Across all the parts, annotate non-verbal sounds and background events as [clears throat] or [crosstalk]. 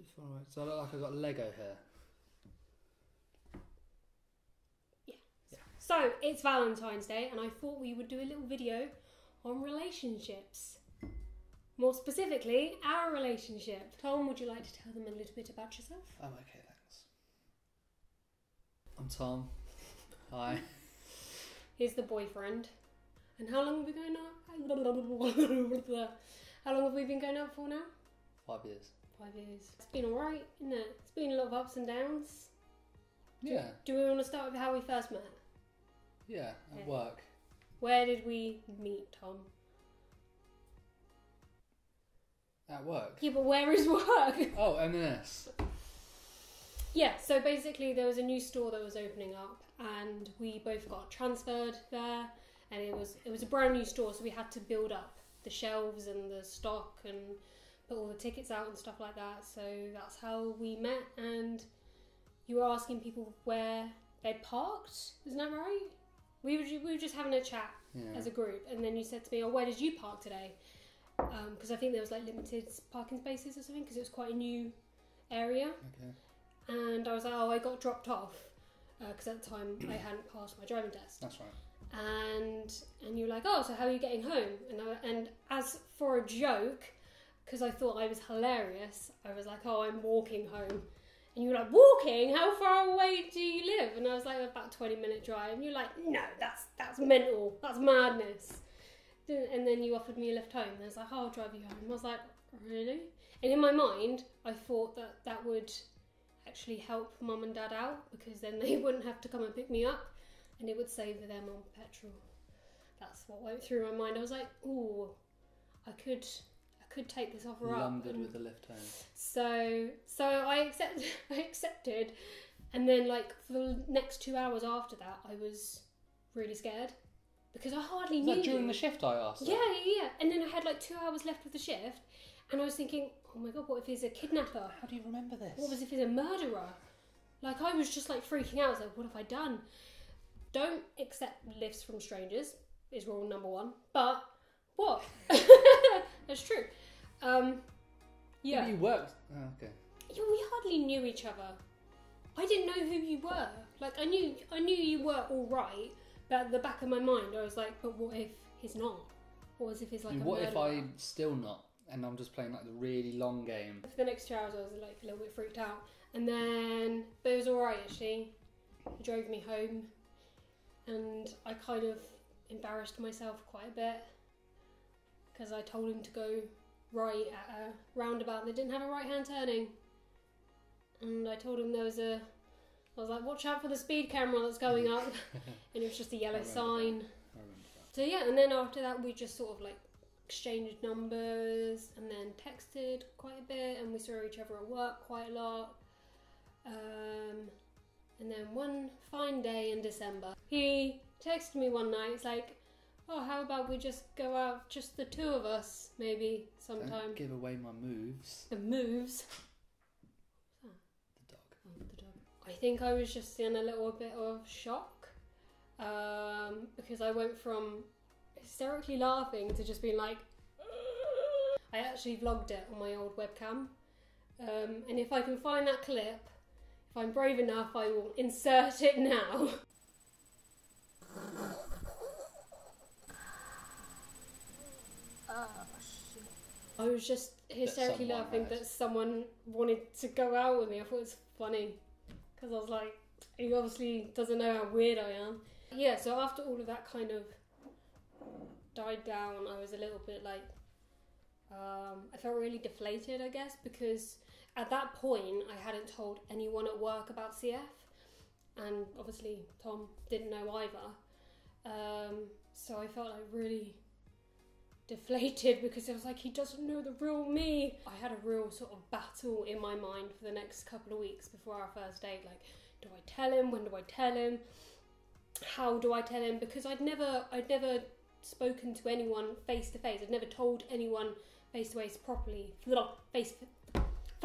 Too far away. So I look like I've got Lego here. Yeah. So it's Valentine's Day, and I thought we would do a little video on relationships. More specifically, our relationship. Tom, would you like to tell them a little bit about yourself? I'm okay, thanks. I'm Tom. Hi. [laughs] Here's the boyfriend. And how long have we been going out? [laughs] How long have we been going out for now? Five years. Five years. It's been alright, isn't it? It's been a lot of ups and downs. Yeah. Do we want to start with how we first met? Yeah. At Yeah. work. Where did we meet, Tom? At work. Yeah, but where is [laughs] work? Oh, M&S. Yeah, so basically there was a new store that was opening up and we both got transferred there and it was it was a brand new store so we had to build up the shelves and the stock and put all the tickets out and stuff like that. So that's how we met and you were asking people where they'd parked, isn't that right? We were, we were just having a chat Yeah. as a group, and then you said to me, "Oh, where did you park today?" Um, because I think there was like limited parking spaces or something because it was quite a new area okay. and I was like, oh, I got dropped off uh, because at the time I [clears throat] hadn't passed my driving test. That's right. And and you were like, oh, so how are you getting home? And I, and as for a joke, because I thought I was hilarious, I was like, oh, I'm walking home. And you were like, walking? How far away do you live? And I was like, about twenty minute drive. And you're like, no, that's that's mental. That's madness. And then you offered me a lift home. And I was like, oh, I'll drive you home. I was like, really? And in my mind, I thought that that would actually help mum and dad out because then they [laughs] wouldn't have to come and pick me up and it would save them on petrol. That's what went through my mind. I was like, ooh, I could could take this offer up. Lumbered and- with the lift home. so so I accepted. [laughs] I accepted and then like for the next two hours after that I was really scared because I hardly Is knew during you. the shift I asked? Yeah, yeah, yeah. And then I had like two hours left of the shift and I was thinking, oh my god, what if he's a kidnapper? How do you remember this? What was if he's a murderer? Like I was just like freaking out. I was like, what have I done? Don't accept lifts from strangers is rule number one. But what? [laughs] That's true. Um, yeah. You worked. Oh, okay. Yeah, we hardly knew each other. I didn't know who you were. Like I knew, I knew you were all right, but at the back of my mind, I was like, but what if he's not? What was if he's like a what if? I'm still not, and I'm just playing like the really long game? For the next two hours, I was like a little bit freaked out, and then but it was all right actually. He drove me home, and I kind of embarrassed myself quite a bit because I told him to go right at a roundabout that didn't have a right hand turning, and I told him there was a. I was like, "Watch out for the speed camera that's going up," [laughs] [laughs] and it was just a yellow I sign. I that. So yeah, and then after that we just sort of like exchanged numbers and then texted quite a bit, and we saw each other at work quite a lot. Um, and then one fine day in December, he texted me one night. It's like, "Oh, how about we just go out, just the two of us, maybe sometime." Don't give away my moves. The moves. [laughs] The dog. Oh, the dog. I think I was just in a little bit of shock um, because I went from hysterically laughing to just being like. I actually vlogged it on my old webcam, um, and if I can find that clip, if I'm brave enough, I will insert it now. [laughs] I was just hysterically someone laughing had. that someone wanted to go out with me. I thought it was funny because I was like, he obviously doesn't know how weird I am. Yeah, so after all of that kind of died down, I was a little bit like, um, I felt really deflated, I guess, because at that point I hadn't told anyone at work about CF, and obviously Tom didn't know either. Um, so I felt like really deflated [laughs] because it was like he doesn't know the real me. I had a real sort of battle in my mind for the next couple of weeks before our first date. Like, do I tell him? When do I tell him? How do I tell him? Because I'd never, I'd never spoken to anyone face to face. I'd never told anyone face to face properly. Face. [sighs]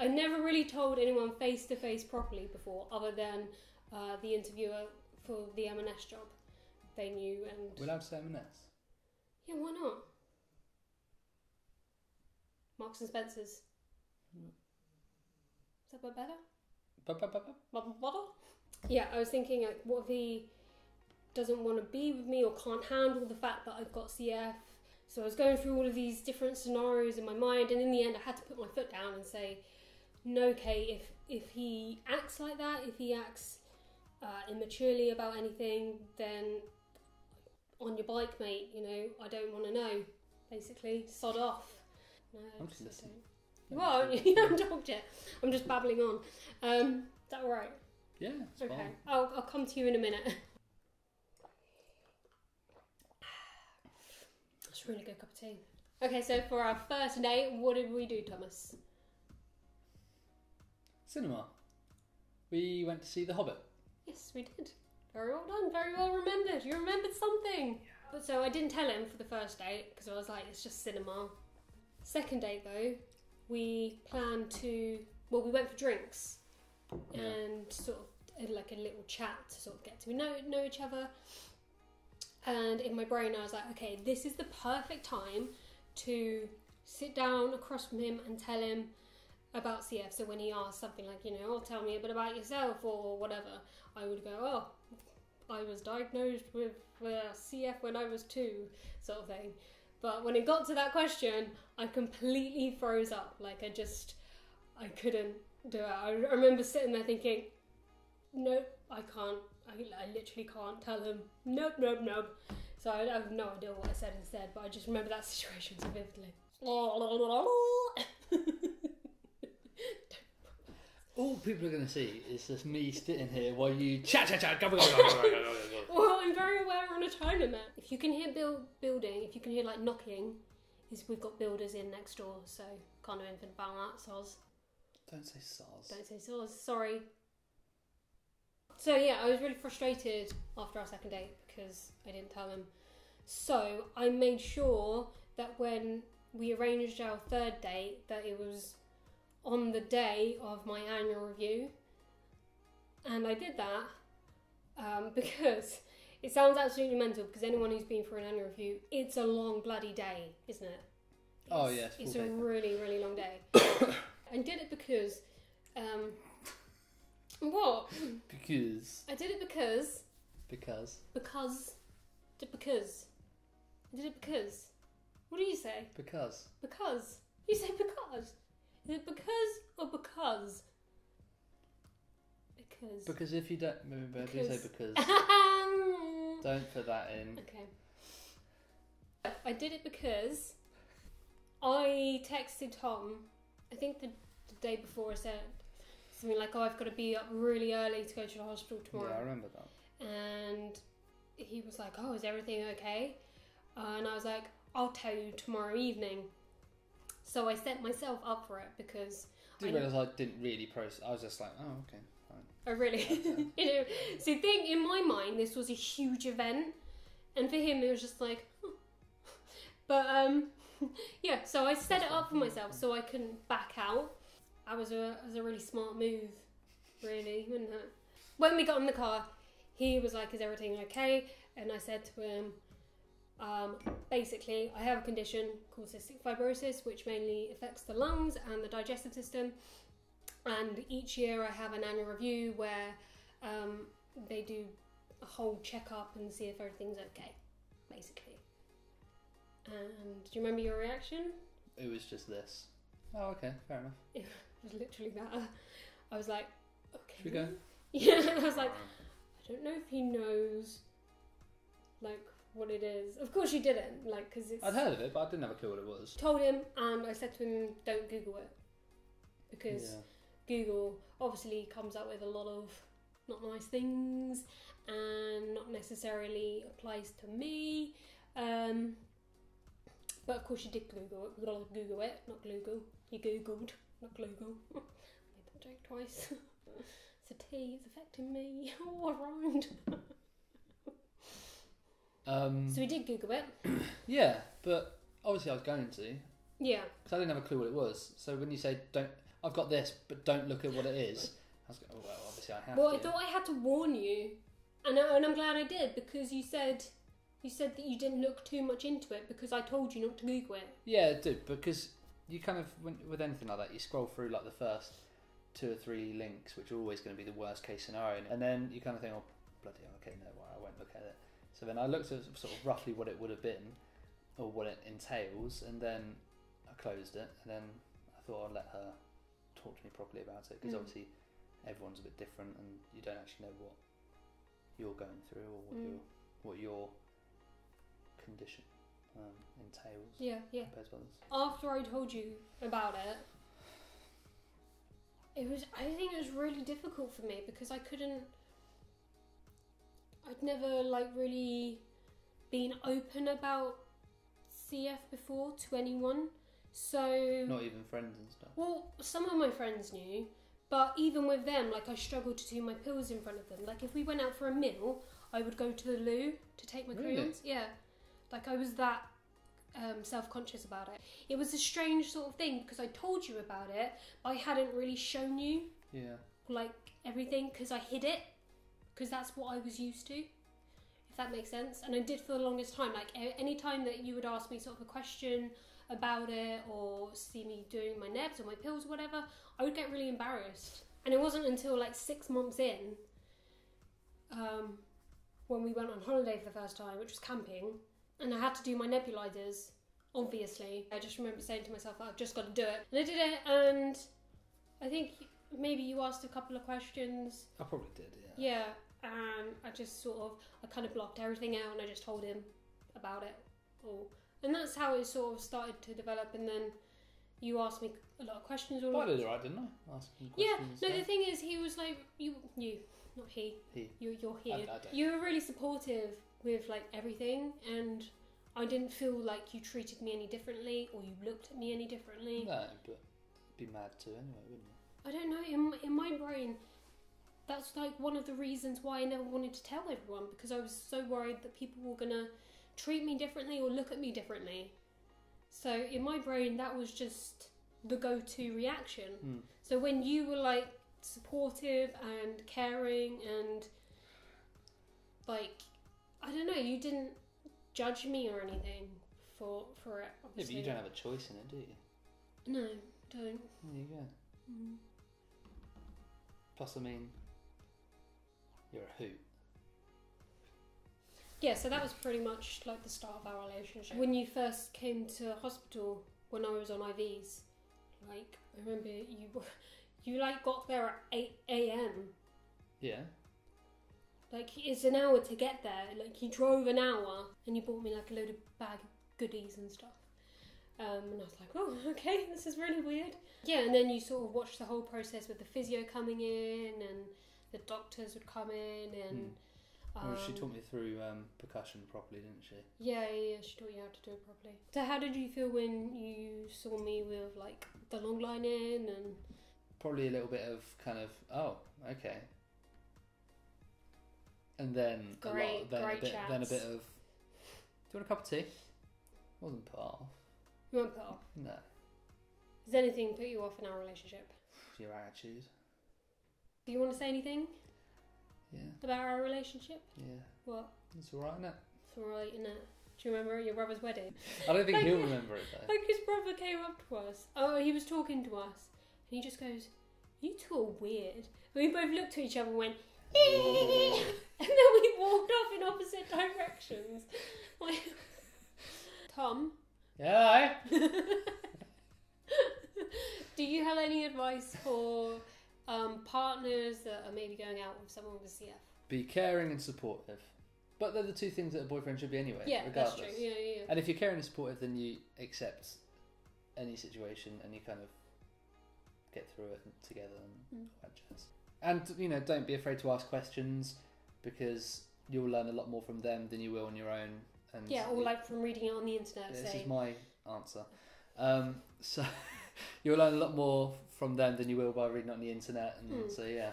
I never really told anyone face to face properly before, other than uh, the interviewer for the M&S job. They knew and We're allowed to say M&S. yeah, why not? Marks and Spencers. Is that better? Bottle? Yeah, I was thinking, like, what if he doesn't want to be with me or can't handle the fact that I've got CF? So I was going through all of these different scenarios in my mind, and in the end, I had to put my foot down and say, "No, Kate. If if he acts like that, if he acts uh, immaturely about anything, then on your bike, mate. You know, I don't want to know. Basically, sod off." No, I'm just listening. don't. You are. You haven't talked yet. I'm just babbling on. Um, is that all right? Yeah, it's Okay, fine. I'll, I'll come to you in a minute. That's a really good cup of tea. Okay, so for our first date, what did we do, Thomas? Cinema. We went to see The Hobbit. Yes, we did. Very well done. Very well remembered. You remembered something. But so I didn't tell him for the first date because I was like, it's just cinema. Second date though, we planned to. Well, we went for drinks Yeah. and sort of had like a little chat to sort of get to know know each other. And in my brain, I was like, okay, this is the perfect time to sit down across from him and tell him about CF. So when he asked something like, you know, oh, tell me a bit about yourself or whatever, I would go, oh, I was diagnosed with uh, CF when I was two, sort of thing. But when it got to that question, I completely froze up. Like I just, I couldn't do it. I I remember sitting there thinking, nope, I can't. I, I literally can't tell him. Nope, nope, nope. So I have no idea what I said instead, but I just remember that situation so vividly. [laughs] All people are going to see is just me sitting here while you chat, chat, chat, go, go, go, go, go, go, go, go. [laughs] well, I'm very aware we're on a time limit. If you can hear build, building, if you can hear like knocking, is we've got builders in next door, so can't do anything about that. Soz. Don't say SARS. Don't say soz. Sorry. So yeah, I was really frustrated after our second date because I didn't tell him. So I made sure that when we arranged our third date, that it was on the day of my annual review, and I did that um, [laughs] because it sounds absolutely mental. Because anyone who's been for an annual review, it's a long bloody day, isn't it? Oh, It's- yes, it's full a really really long day. [coughs] I did it because. Um, what? Because. I did it because Because. because because I did it because. What do you say? Because. Because you say because. Is it because or because? Because. Because if you don't. Maybe I do say because. [laughs] don't put that in. Okay. I did it because I texted Tom. I think the, the day before I said something like, "Oh, I've got to be up really early to go to the hospital tomorrow." Yeah, I remember that. and he was like, "Oh, is everything okay?" Uh, and I was like, "I'll tell you tomorrow evening." So I set myself up for it because I didn't realise I didn't really process. I was just like, oh, okay, fine. I really, Okay. [laughs] you know, so think in my mind this was a huge event, and for him it was just like, huh. [laughs] but um, [laughs] yeah. So I set it up for myself so I couldn't back out. I was a was a really smart move, really, wasn't it? When we got in the car, he was like, "Is everything okay?" And I said to him, um, basically, I have a condition called cystic fibrosis, which mainly affects the lungs and the digestive system. And each year I have an annual review where um, they do a whole checkup and see if everything's okay, basically. And do you remember your reaction? It was just this. Oh, okay, fair enough. [laughs] It was literally that. I was like, okay. Should we go? [laughs] Yeah, I was like, I don't know if he knows, like, what it is. Of course, you didn't, like, because it's. I'd heard of it, but I didn't have a clue what it was. Told him, and I said to him, don't Google it. Because Yeah. Google obviously comes up with a lot of not nice things and not necessarily applies to me. Um, but of course, you did Google it. Google it, not Google. You Googled, not Google. [laughs] Made that joke twice. [laughs] it's a T, it's affecting me. [laughs] All around. Um, So we did Google it. [clears throat] yeah, but obviously I was going to Yeah. because I didn't have a clue what it was. So when you say don't, I've got this, but don't look at what it is. I was going, oh, well, obviously I have Well, to. I thought I had to warn you, and, I, and I'm glad I did because you said you said that you didn't look too much into it because I told you not to Google it. Yeah, I do because you kind of when, with anything like that, you scroll through like the first two or three links, which are always going to be the worst case scenario, and then you kind of think, oh bloody hell, okay, no, well, I won't look at it. So then I looked at sort of roughly what it would have been, or what it entails, and then I closed it, and then I thought I'd let her talk to me properly about it because Mm. obviously everyone's a bit different, and you don't actually know what you're going through or what Mm. your what your condition um, entails Yeah, yeah. compared to others. After I told you about it, it was. I think it was really difficult for me because I couldn't. I'd never like really been open about CF before to anyone. So Not even friends and stuff. Well, some of my friends knew, but even with them, like I struggled to do my pills in front of them. Like if we went out for a meal, I would go to the loo to take my Really? Creons. Yeah, like I was that um, self-conscious about it. It was a strange sort of thing because I told you about it, but I hadn't really shown you Yeah. like everything because I hid it because that's what I was used to. If that makes sense, and I did for the longest time. Like any time that you would ask me sort of a question about it or see me doing my nebs or my pills or whatever, I would get really embarrassed. And it wasn't until like six months in, um, when we went on holiday for the first time, which was camping, and I had to do my nebulizers. Obviously, I just remember saying to myself, "I've just got to do it," and I did it. And I think maybe you asked a couple of questions. I probably did, yeah. Yeah, and I just sort of I kind of blocked everything out and I just told him about it all. And that's how it sort of started to develop and then you asked me a lot of questions all I did alright, didn't I? Asking Yeah, questions. no, and the thing is he was like you you not he. He. You you're here. I- I you were really supportive with like everything and I didn't feel like you treated me any differently or you looked at me any differently. No, but be mad too anyway, wouldn't you? I don't know. In in my brain, that's like one of the reasons why I never wanted to tell everyone because I was so worried that people were gonna treat me differently or look at me differently. So in my brain, that was just the go-to reaction. Hmm. So when you were like supportive and caring and like I don't know, you didn't judge me or anything for for it. Yeah, but you don't have a choice in it, do you? No, don't. There you go. Mm. Plus, I mean, you're a hoot. Yeah, so that was pretty much like the start of our relationship. When you first came to hospital when I was on IVs, like I remember you [laughs] you like got there at eight a.m. Yeah. Like it's an hour to get there. Like you drove an hour and you bought me like a load of bag of goodies and stuff. Um, and I was like, oh, [laughs] okay, this is really weird. Yeah, and then you sort of watched the whole process with the physio coming in and the doctors would come in and. Well, she um, taught me through um, percussion properly, didn't she? Yeah, yeah, yeah, she taught you how to do it properly. So how did you feel when you saw me with like the long line in and Probably a little bit of kind of, oh, okay. And then a Great- lot, then great a bit, then a bit of. Do you want a cup of tea? Wasn't put off. you weren't put off? No, Has anything put you off in our relationship? your attitude. Do you want to say anything Yeah, about our relationship? yeah, What? it's all right, isn't? It's alright, isn't? Do you remember your brother's wedding? [laughs] I don't think Like- he'll remember it though. Like his brother came up to us. Oh, he was talking to us, and he just goes, "You two are weird." And we both looked at each other and went, [laughs] and then we walked off in opposite directions. Like, Tom, Yeah. [laughs] do you have any advice for um, partners that are maybe going out with someone with a CF? Be caring and supportive. But they're the two things that a boyfriend should be anyway, yeah, regardless. that's true. Yeah, yeah, yeah. And if you're caring and supportive, then you accept any situation and you kind of get through it together and Mm. all that jazz. And you know, don't be afraid to ask questions because you'll learn a lot more from them than you will on your own. And Yeah, or like from reading it on the internet, this is my answer. Um, so [laughs] you'll learn a lot more from them than you will by reading it on the internet. And Mm. so yeah,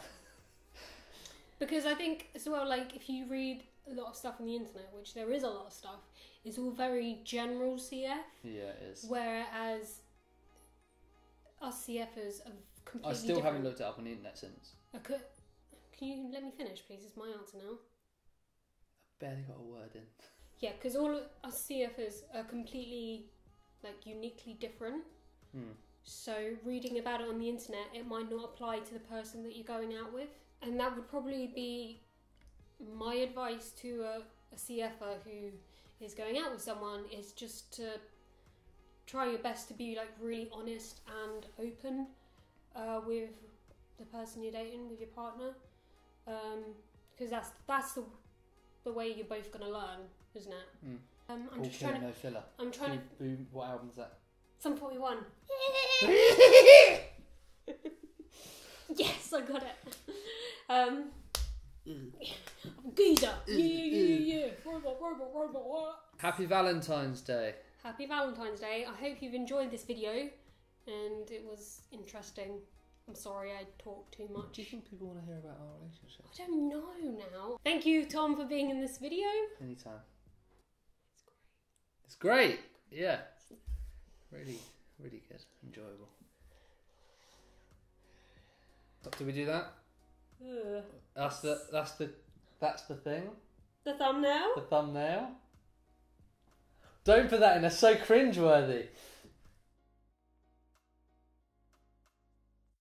Because I think as well, like if you read a lot of stuff on the internet, which there is a lot of stuff, it's all very general CF, yeah, it is. whereas us CFers are completely I still different. haven't looked it up on the internet since. I could, can you let me finish, please? It's my answer now. I barely got a word in. Yeah, because all of us CFers are completely, like, uniquely different. Hmm. So, reading about it on the internet, it might not apply to the person that you're going out with. And that would probably be my advice to a, a CFer who is going out with someone is just to try your best to be like really honest and open uh, with the person you're dating, with your partner. Because that's, that's the, the way you're both going to learn, isn't it? Mm. Um, I'm All just trying to. no filler. I'm trying to. Boo, boo, what album's that? Sum 41. [laughs] yes, I got it. Um, mm. [laughs] geezer. Mm, yeah, yeah, yeah, mm. yeah. Robot, robot, robot, what? Happy Valentine's Day. Happy Valentine's Day. I hope you've enjoyed this video and it was interesting. I'm sorry I talked too much. Do you think people want to hear about our relationship? I don't know now. Thank you, Tom, for being in this video. Anytime. It's great. Yeah. Really, really good. Enjoyable. Do we do that? Ugh. That's the that's the that's the thing. The thumbnail? The thumbnail. Don't put that in. That's so cringeworthy.